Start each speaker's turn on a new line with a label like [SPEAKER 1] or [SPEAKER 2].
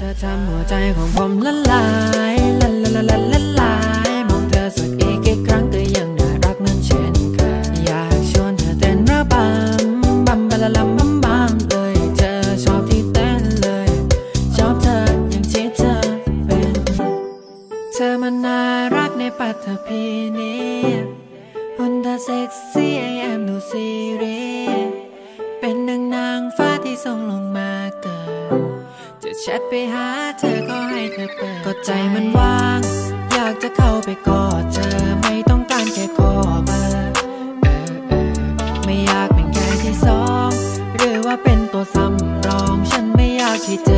[SPEAKER 1] เธอทำหัวใจของผมละลายละละละละละลายมองเธอสักอีกกี่ครั้งก็ยังน่ารักนั้นเช่นเคยอยากชวนเธอเต้นระบำบัมบะละลัมบัมบัมเลยเธอชอบที่เต้นเลยชอบเธออย่างที่เธอเป็นเธอมันน่ารักในปัตภีนี้หุ่นเธอเซ็กซี่ไอแอมดูซีเรียสเป็นนางนางฟ้าที่ส่งลงมาเกิด จะแชทไปหาเธอก็ให้เธอเปิดก็ใจมันว่าง อยากจะเข้าไปกอดเธอไม่ต้องการแค่ขอเบอเออเออไม่อยากเป็นแค่ที่สอง หรือว่าเป็นตัวสำรอง ฉันไม่อยากที่เจอ